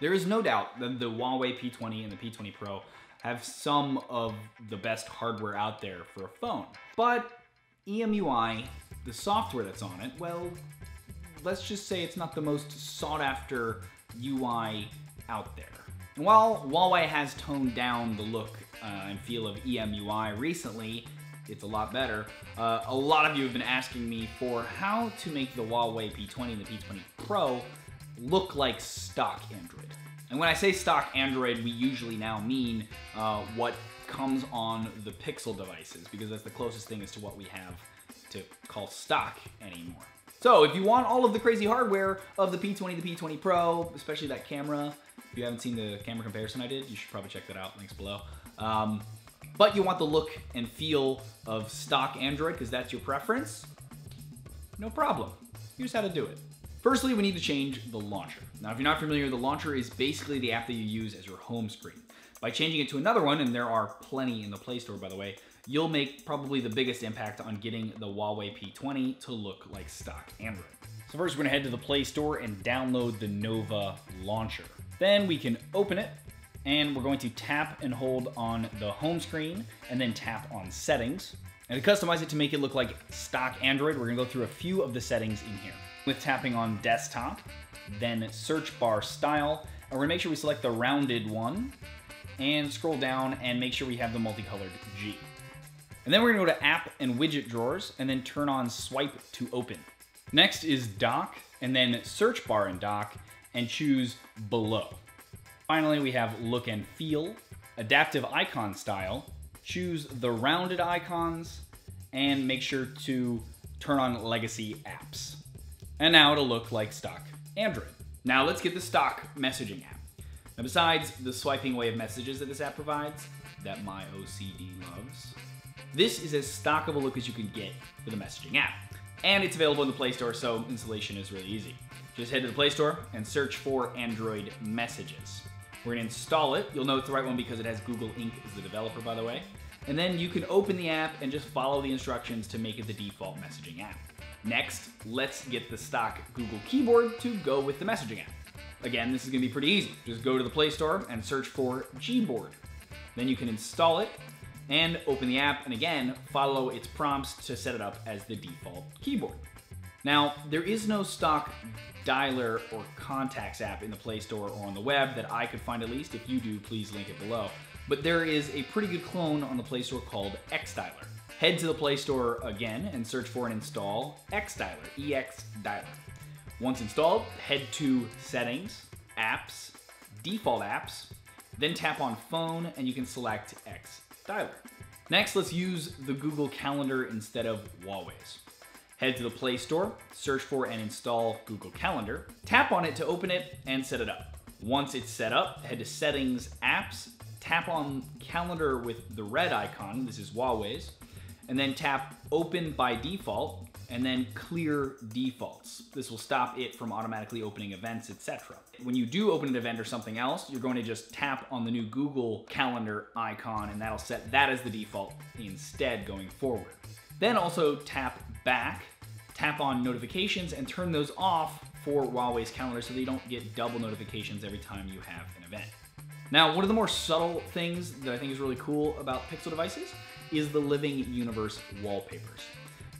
There is no doubt that the Huawei P20 and the P20 Pro have some of the best hardware out there for a phone. But EMUI, the software that's on it, well, let's just say it's not the most sought after UI out there. And while Huawei has toned down the look uh, and feel of EMUI recently, it's a lot better. Uh, a lot of you have been asking me for how to make the Huawei P20 and the P20 Pro look like stock Android. And when I say stock Android, we usually now mean uh, what comes on the Pixel devices, because that's the closest thing as to what we have to call stock anymore. So if you want all of the crazy hardware of the P20, the P20 Pro, especially that camera, if you haven't seen the camera comparison I did, you should probably check that out, links below. Um, but you want the look and feel of stock Android because that's your preference, no problem. Here's how to do it. Firstly, we need to change the launcher. Now, if you're not familiar, the launcher is basically the app that you use as your home screen. By changing it to another one, and there are plenty in the Play Store, by the way, you'll make probably the biggest impact on getting the Huawei P20 to look like stock Android. So first, we're gonna head to the Play Store and download the Nova launcher. Then we can open it, and we're going to tap and hold on the home screen, and then tap on settings. And to customize it to make it look like stock Android, we're gonna go through a few of the settings in here with tapping on desktop, then search bar style, and we're gonna make sure we select the rounded one, and scroll down and make sure we have the multicolored G. And then we're gonna go to app and widget drawers, and then turn on swipe to open. Next is dock, and then search bar in dock, and choose below. Finally, we have look and feel, adaptive icon style, choose the rounded icons, and make sure to turn on legacy apps. And now it'll look like stock Android. Now let's get the stock messaging app. Now besides the swiping way of messages that this app provides, that my OCD loves, this is as stock of a look as you can get for the messaging app. And it's available in the Play Store, so installation is really easy. Just head to the Play Store and search for Android Messages. We're gonna install it. You'll know it's the right one because it has Google Inc. as the developer, by the way. And then you can open the app and just follow the instructions to make it the default messaging app. Next, let's get the stock Google keyboard to go with the messaging app. Again, this is gonna be pretty easy. Just go to the Play Store and search for Gboard. Then you can install it and open the app, and again, follow its prompts to set it up as the default keyboard. Now, there is no stock dialer or contacts app in the Play Store or on the web that I could find at least. If you do, please link it below. But there is a pretty good clone on the Play Store called ExDialer. Head to the Play Store again and search for and install ExDialer, EX Dialer. Once installed, head to Settings, Apps, Default Apps, then tap on Phone and you can select ExDialer. Next, let's use the Google Calendar instead of Huawei's. Head to the Play Store, search for and install Google Calendar, tap on it to open it and set it up. Once it's set up, head to Settings, Apps, tap on Calendar with the red icon, this is Huawei's, and then tap open by default and then clear defaults. This will stop it from automatically opening events, etc. When you do open an event or something else, you're going to just tap on the new Google Calendar icon and that'll set that as the default instead going forward. Then also tap back, tap on notifications and turn those off for Huawei's calendar so they don't get double notifications every time you have an event. Now, one of the more subtle things that I think is really cool about Pixel devices is the Living Universe wallpapers.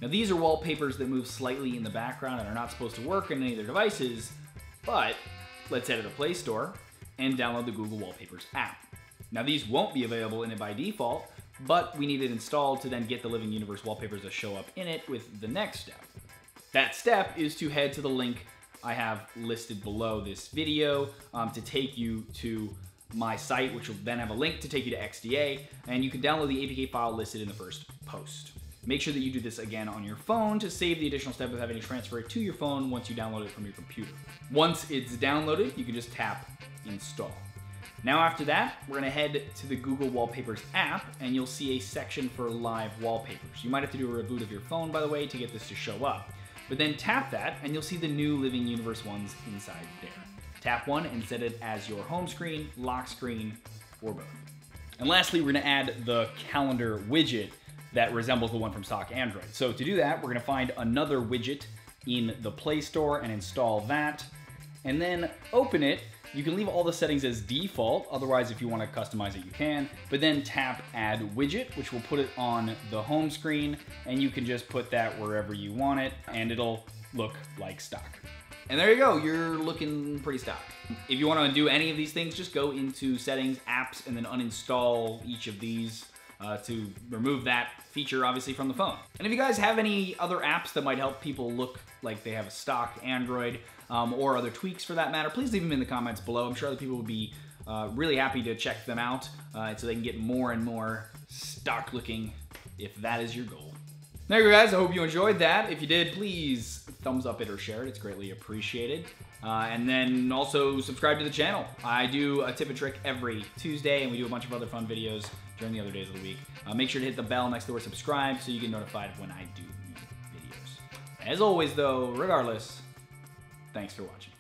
Now these are wallpapers that move slightly in the background and are not supposed to work on any of their devices, but let's head to the Play Store and download the Google Wallpapers app. Now these won't be available in it by default, but we need it installed to then get the Living Universe wallpapers to show up in it with the next step. That step is to head to the link I have listed below this video um, to take you to my site, which will then have a link to take you to XDA, and you can download the APK file listed in the first post. Make sure that you do this again on your phone to save the additional step of having to transfer it to your phone once you download it from your computer. Once it's downloaded, you can just tap install. Now after that, we're gonna head to the Google Wallpapers app and you'll see a section for live wallpapers. You might have to do a reboot of your phone, by the way, to get this to show up. But then tap that and you'll see the new Living Universe ones inside there. Tap one and set it as your home screen, lock screen, or both. And lastly, we're gonna add the calendar widget that resembles the one from stock Android. So to do that, we're gonna find another widget in the Play Store and install that, and then open it You can leave all the settings as default, otherwise if you want to customize it you can, but then tap add widget, which will put it on the home screen, and you can just put that wherever you want it, and it'll look like stock. And there you go, you're looking pretty stock. If you want to undo any of these things, just go into settings, apps, and then uninstall each of these uh, to remove that feature obviously from the phone. And if you guys have any other apps that might help people look like they have a stock Android um, or other tweaks for that matter, please leave them in the comments below. I'm sure other people would be uh, really happy to check them out uh, so they can get more and more stock looking if that is your goal. There you guys. I hope you enjoyed that. If you did, please thumbs up it or share it. It's greatly appreciated. Uh, and then also subscribe to the channel. I do a tip and trick every Tuesday, and we do a bunch of other fun videos during the other days of the week. Uh, make sure to hit the bell next to where subscribe so you get notified when I do new videos. As always, though, regardless, thanks for watching.